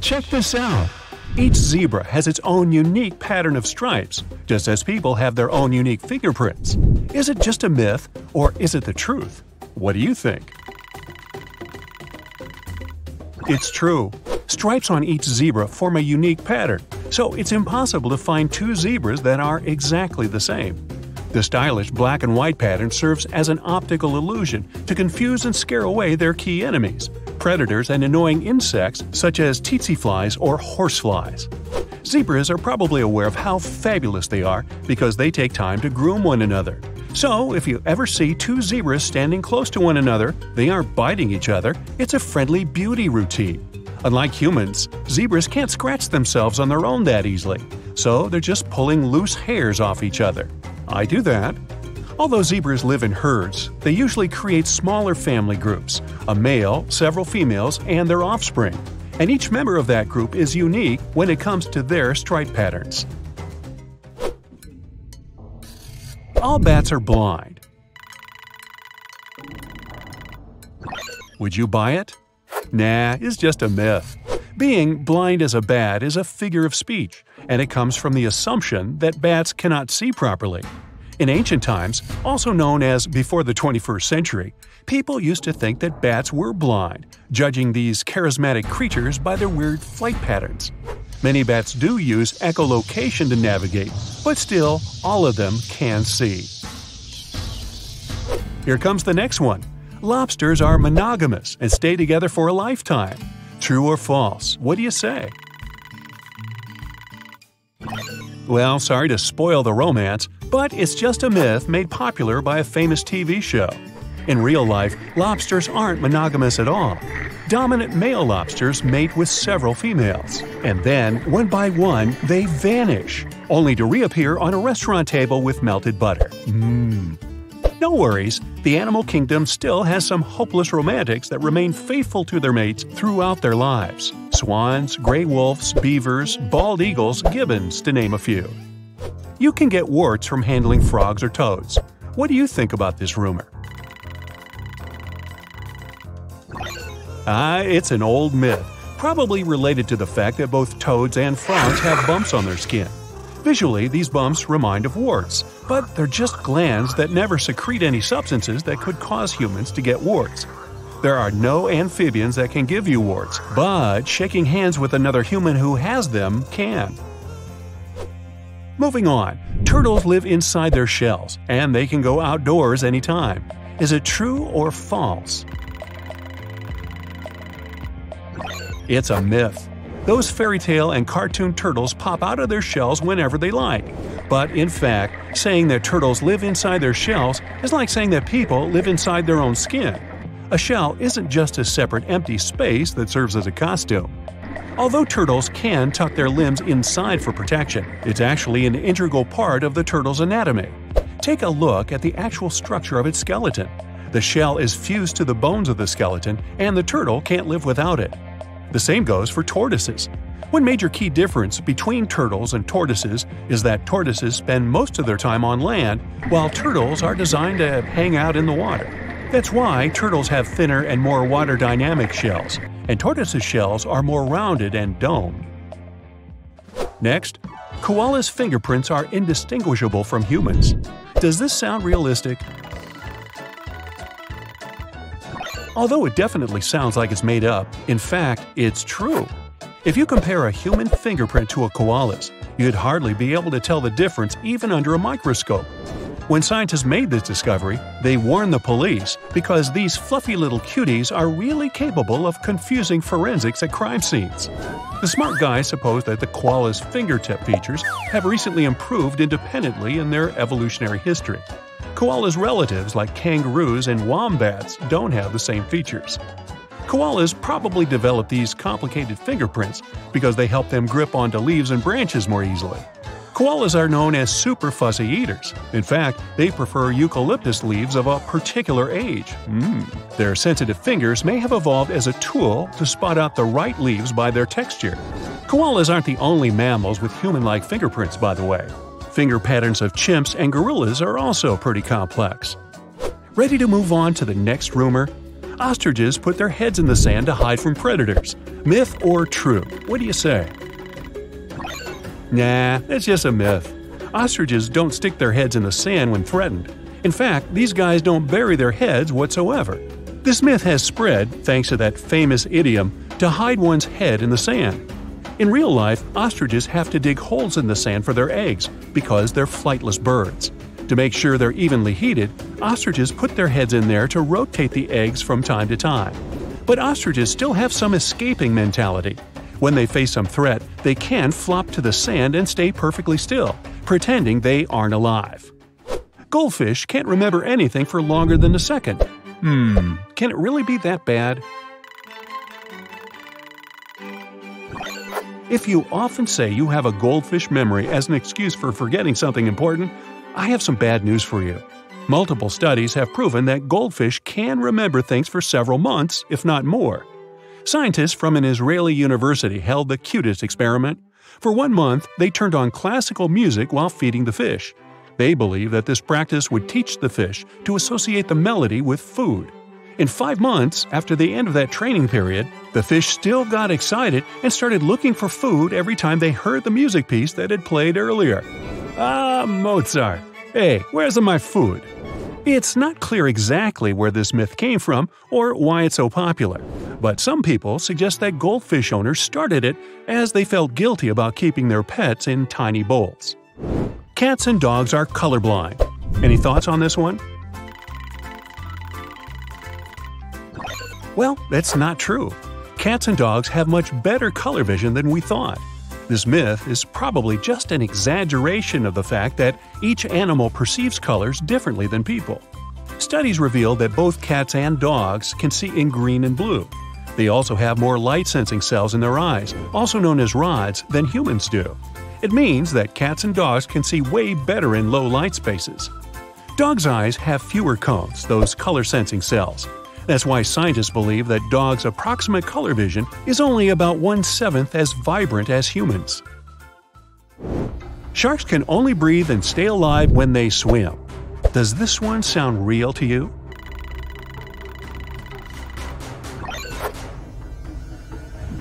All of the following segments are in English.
Check this out. Each zebra has its own unique pattern of stripes, just as people have their own unique fingerprints. Is it just a myth, or is it the truth? What do you think? It's true. Stripes on each zebra form a unique pattern, so it's impossible to find two zebras that are exactly the same. The stylish black and white pattern serves as an optical illusion to confuse and scare away their key enemies predators and annoying insects such as tsetse flies or horseflies. Zebras are probably aware of how fabulous they are because they take time to groom one another. So, if you ever see two zebras standing close to one another, they aren't biting each other, it's a friendly beauty routine. Unlike humans, zebras can't scratch themselves on their own that easily, so they're just pulling loose hairs off each other. I do that. Although zebras live in herds, they usually create smaller family groups a male, several females, and their offspring. And each member of that group is unique when it comes to their stripe patterns. All bats are blind. Would you buy it? Nah, it's just a myth. Being blind as a bat is a figure of speech, and it comes from the assumption that bats cannot see properly. In ancient times, also known as before the 21st century, people used to think that bats were blind, judging these charismatic creatures by their weird flight patterns. Many bats do use echolocation to navigate, but still, all of them can see. Here comes the next one. Lobsters are monogamous and stay together for a lifetime. True or false? What do you say? Well, sorry to spoil the romance, but it's just a myth made popular by a famous TV show. In real life, lobsters aren't monogamous at all. Dominant male lobsters mate with several females, and then, one by one, they vanish, only to reappear on a restaurant table with melted butter. Mmm. No worries, the animal kingdom still has some hopeless romantics that remain faithful to their mates throughout their lives swans, gray wolves, beavers, bald eagles, gibbons, to name a few. You can get warts from handling frogs or toads. What do you think about this rumor? Ah, it's an old myth, probably related to the fact that both toads and frogs have bumps on their skin. Visually, these bumps remind of warts, but they're just glands that never secrete any substances that could cause humans to get warts. There are no amphibians that can give you warts, but shaking hands with another human who has them can. Moving on, turtles live inside their shells, and they can go outdoors anytime. Is it true or false? It's a myth. Those fairy tale and cartoon turtles pop out of their shells whenever they like. But in fact, saying that turtles live inside their shells is like saying that people live inside their own skin. A shell isn't just a separate empty space that serves as a costume. Although turtles can tuck their limbs inside for protection, it's actually an integral part of the turtle's anatomy. Take a look at the actual structure of its skeleton. The shell is fused to the bones of the skeleton, and the turtle can't live without it. The same goes for tortoises. One major key difference between turtles and tortoises is that tortoises spend most of their time on land, while turtles are designed to hang out in the water. That's why turtles have thinner and more water dynamic shells, and tortoises' shells are more rounded and domed. Next, koalas' fingerprints are indistinguishable from humans. Does this sound realistic? Although it definitely sounds like it's made up, in fact, it's true. If you compare a human fingerprint to a koala's, you'd hardly be able to tell the difference even under a microscope. When scientists made this discovery, they warned the police because these fluffy little cuties are really capable of confusing forensics at crime scenes. The smart guys suppose that the koala's fingertip features have recently improved independently in their evolutionary history. Koalas' relatives like kangaroos and wombats don't have the same features. Koalas probably developed these complicated fingerprints because they help them grip onto leaves and branches more easily. Koalas are known as super fussy eaters. In fact, they prefer eucalyptus leaves of a particular age. Mm. Their sensitive fingers may have evolved as a tool to spot out the right leaves by their texture. Koalas aren't the only mammals with human like fingerprints, by the way. Finger patterns of chimps and gorillas are also pretty complex. Ready to move on to the next rumor? Ostriches put their heads in the sand to hide from predators. Myth or true? What do you say? Nah, it's just a myth. Ostriches don't stick their heads in the sand when threatened. In fact, these guys don't bury their heads whatsoever. This myth has spread, thanks to that famous idiom, to hide one's head in the sand. In real life, ostriches have to dig holes in the sand for their eggs because they're flightless birds. To make sure they're evenly heated, ostriches put their heads in there to rotate the eggs from time to time. But ostriches still have some escaping mentality. When they face some threat, they can flop to the sand and stay perfectly still, pretending they aren't alive. Goldfish can't remember anything for longer than a second. Hmm, can it really be that bad? If you often say you have a goldfish memory as an excuse for forgetting something important, I have some bad news for you. Multiple studies have proven that goldfish can remember things for several months, if not more. Scientists from an Israeli university held the cutest experiment. For one month, they turned on classical music while feeding the fish. They believe that this practice would teach the fish to associate the melody with food. In five months, after the end of that training period, the fish still got excited and started looking for food every time they heard the music piece that had played earlier. Ah, Mozart! Hey, where's my food? It's not clear exactly where this myth came from or why it's so popular, but some people suggest that goldfish owners started it as they felt guilty about keeping their pets in tiny bowls. Cats and dogs are colorblind. Any thoughts on this one? Well, that's not true. Cats and dogs have much better color vision than we thought. This myth is probably just an exaggeration of the fact that each animal perceives colors differently than people. Studies reveal that both cats and dogs can see in green and blue. They also have more light sensing cells in their eyes, also known as rods, than humans do. It means that cats and dogs can see way better in low light spaces. Dogs' eyes have fewer cones, those color sensing cells, that's why scientists believe that dogs' approximate color vision is only about one seventh as vibrant as humans. Sharks can only breathe and stay alive when they swim. Does this one sound real to you?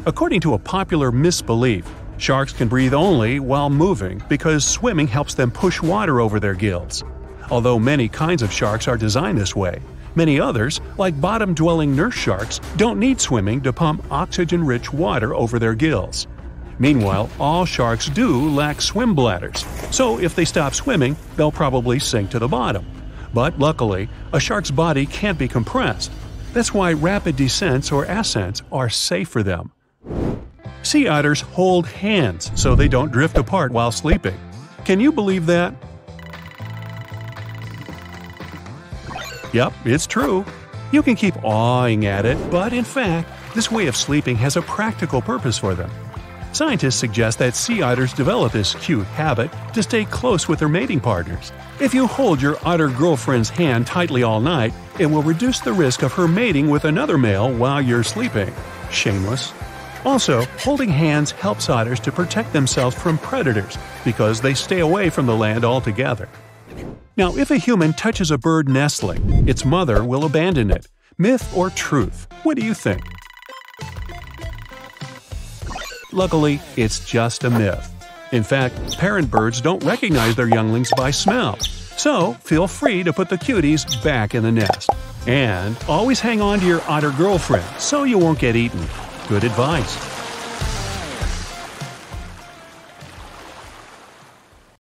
According to a popular misbelief, sharks can breathe only while moving because swimming helps them push water over their gills. Although many kinds of sharks are designed this way, Many others, like bottom dwelling nurse sharks, don't need swimming to pump oxygen rich water over their gills. Meanwhile, all sharks do lack swim bladders, so if they stop swimming, they'll probably sink to the bottom. But luckily, a shark's body can't be compressed. That's why rapid descents or ascents are safe for them. Sea otters hold hands so they don't drift apart while sleeping. Can you believe that? Yep, it's true. You can keep awing at it, but in fact, this way of sleeping has a practical purpose for them. Scientists suggest that sea otters develop this cute habit to stay close with their mating partners. If you hold your otter girlfriend's hand tightly all night, it will reduce the risk of her mating with another male while you're sleeping. Shameless. Also, holding hands helps otters to protect themselves from predators because they stay away from the land altogether. Now, if a human touches a bird nestling, its mother will abandon it. Myth or truth? What do you think? Luckily, it's just a myth. In fact, parent birds don't recognize their younglings by smell. So, feel free to put the cuties back in the nest. And always hang on to your otter girlfriend so you won't get eaten. Good advice.